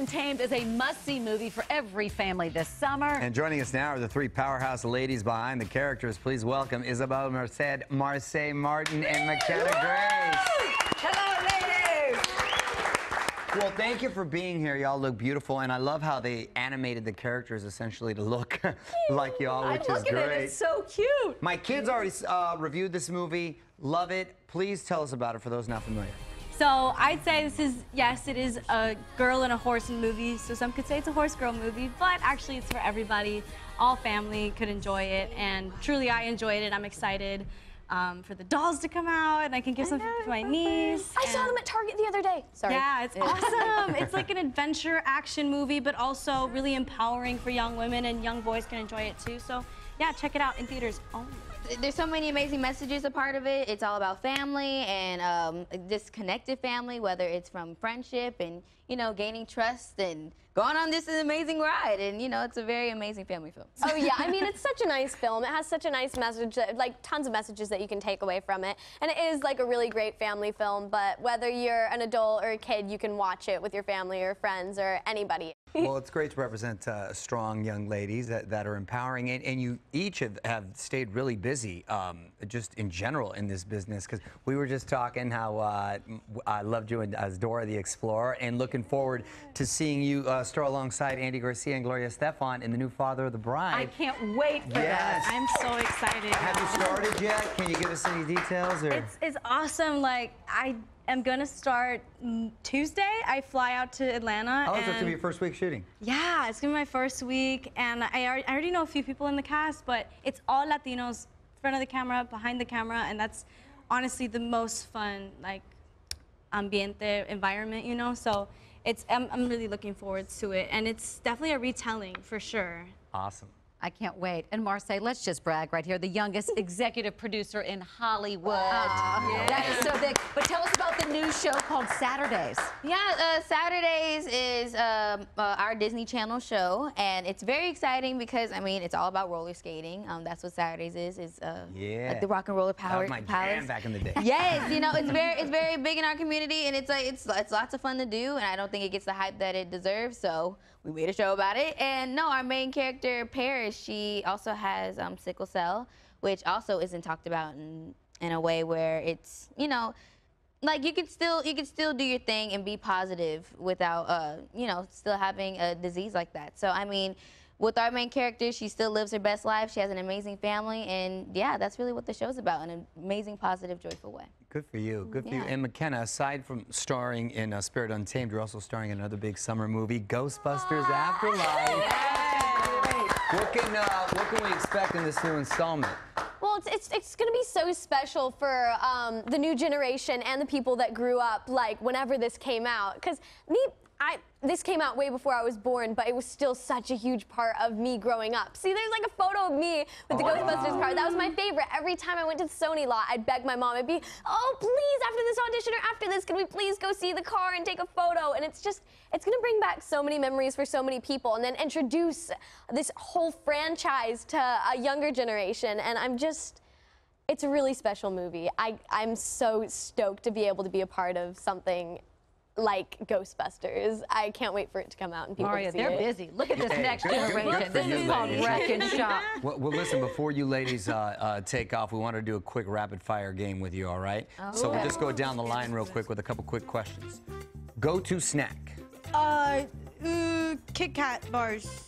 Untamed is a must-see movie for every family this summer. And joining us now are the three powerhouse ladies behind the characters. Please welcome Isabela Merced, Marsai Martin, and McKenna Grace. Hello, ladies! Well, thank you for being here. Y'all look beautiful, and I love how they animated the characters essentially to look like y'all, which I'm is great. at it. It's so cute. My kids already uh, reviewed this movie. Love it. Please tell us about it for those not familiar. So I'd say this is, yes, it is a girl and a horse movie. So some could say it's a horse girl movie, but actually it's for everybody. All family could enjoy it. And truly I enjoyed it. I'm excited um, for the dolls to come out and I can give some to my niece. I saw them at Target the other day. Sorry. Yeah, it's awesome. it's like an adventure action movie, but also really empowering for young women and young boys can enjoy it too. So yeah, check it out in theaters only. There's so many amazing messages a part of it. It's all about family and um, this connected family, whether it's from friendship and you know gaining trust and going on this amazing ride. And you know, it's a very amazing family film. Oh yeah, I mean it's such a nice film. It has such a nice message, that, like tons of messages that you can take away from it. And it is like a really great family film. But whether you're an adult or a kid, you can watch it with your family or friends or anybody. Well, it's great to represent uh, strong young ladies that, that are empowering, and, and you each have, have stayed really busy, um, just in general in this business. Because we were just talking how uh, I loved you as Dora the Explorer, and looking forward to seeing you uh, star alongside Andy Garcia and Gloria Estefan in the new Father of the Bride. I can't wait for Yes. that. I'm so excited. Have you started yet? Can you give us any details? Or? It's, it's awesome. Like I am gonna start mm, Tuesday. I fly out to Atlanta. oh, it's and up to be your first week shooting. Yeah, it's gonna be my first week, and I already, I already know a few people in the cast, but it's all Latinos, front of the camera, behind the camera, and that's honestly the most fun, like, ambiente environment, you know. So it's I'm, I'm really looking forward to it, and it's definitely a retelling for sure. Awesome. I can't wait. And Marsai, let's just brag right here, the youngest executive producer in Hollywood. That is so big. But tell us about the new show called Saturdays. Yeah, uh, Saturdays is um, uh, our Disney Channel show, and it's very exciting because I mean it's all about roller skating. Um, that's what Saturdays is. Is uh, Yeah. like the Rock and Roller power. That Power was my Palace. jam back in the day. Yes, you know it's very it's very big in our community, and it's like it's it's lots of fun to do, and I don't think it gets the hype that it deserves. So we made a show about it, and no, our main character Paris, she also has um, sickle cell, which also isn't talked about in in a way where it's you know like you could still you could still do your thing and be positive without uh you know still having a disease like that so i mean with our main character she still lives her best life she has an amazing family and yeah that's really what the show's about an amazing positive joyful way Good for you. Good for you. And McKenna, aside from starring in uh, Spirit Untamed, you're also starring in another big summer movie, Ghostbusters Afterlife. What can uh, what can we expect in this new installment? Well, it's, it's, it's going to be so special for um, the new generation and the people that grew up like whenever this came out. Because me, I this came out way before I was born, but it was still such a huge part of me growing up. See, there's like a photo of me with the Ghostbusters card. That was my favorite. Every time I went to the Sony lot, I'd beg my mom. I'd be, oh, please, after this audition or after this, can we please go see the car and take a photo? And it's just, it's gonna bring back so many memories for so many people, and then introduce this whole franchise to a younger generation. And I'm just. It's a really special movie. I, I'm so stoked to be able to be a part of something like Ghostbusters. I can't wait for it to come out and people Maria, to see they're it. busy. Look at this Hey, next good- good- good generation. This is called ladies. Wreck and Shop. Well, well, listen, before you ladies uh, uh, take off, we want to do a quick rapid fire game with you, all right? So we'll just go down the line real quick with a couple quick questions. Go to snack. Uh, uh Kit Kat bars.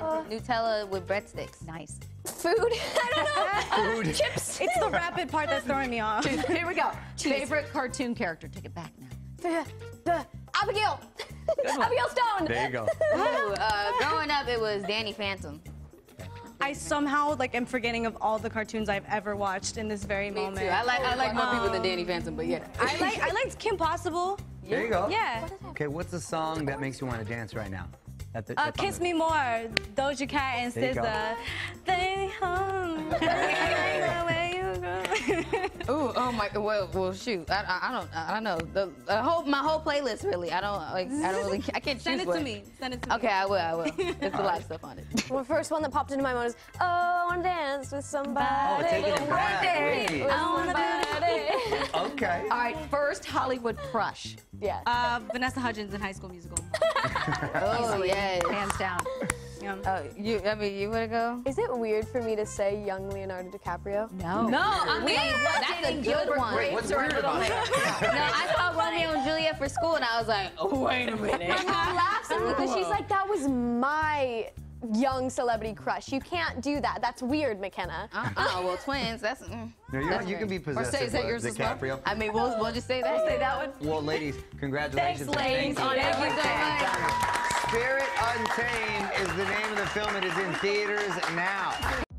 Uh, nutella with breadsticks Nice. Food? I don't know. Food. Chips? It's the rapid part that's throwing me off. Here we go. Favorite cartoon character. Take it back now. The- Abigail. Abigail Stone. There you go. Ooh, uh, growing up it was danny phantom I somehow like am forgetting of all the cartoons I've ever watched in this very me moment. too i like i like more people than danny phantom but yeah I like I liked Kim Possible. There you go. Yeah. Okay, what's the song that makes you want to dance right now? At the- Uh, it's on Kiss Me More, Doja Cat and you go. SZA. They home. Where you go. Ooh, oh my, well, well, shoot, I, I, I don't, I don't know. The, the whole, my whole playlist, really. I don't like, I don't really, I can't choose Send it to one. me. Send it to me. Okay, I will, I will. There's a lot of stuff on it. The first one that popped into my mind was, oh, I want to dance with somebody. Oh, taking it One back. day Wait. with I wanna do somebody. Okay. All right, first Hollywood crush. yeah. Uh, Vanessa Hudgens in High School Musical. Oh yes. Hands down. Oh, you. I mean, you wanna go? Is it weird for me to say young Leonardo DiCaprio? No. No, I mean that's a good one. Wait, what's weird about it? No, I saw Romeo and Juliet for school, and I was like, oh, wait a minute. My mom laughs at me because she's like, that was my young celebrity crush. You can't do that. That's weird, McKenna. Oh well, twins. That's. Mm. No, you, That's you can be weird. possessive is that with yours as well? DiCaprio. I mean, we'll we'll just say that. Say that one. Well, ladies, congratulations. Thanks, ladies, Thank on you. everything. Spirit Untamed is the name of the film. It is in theaters now.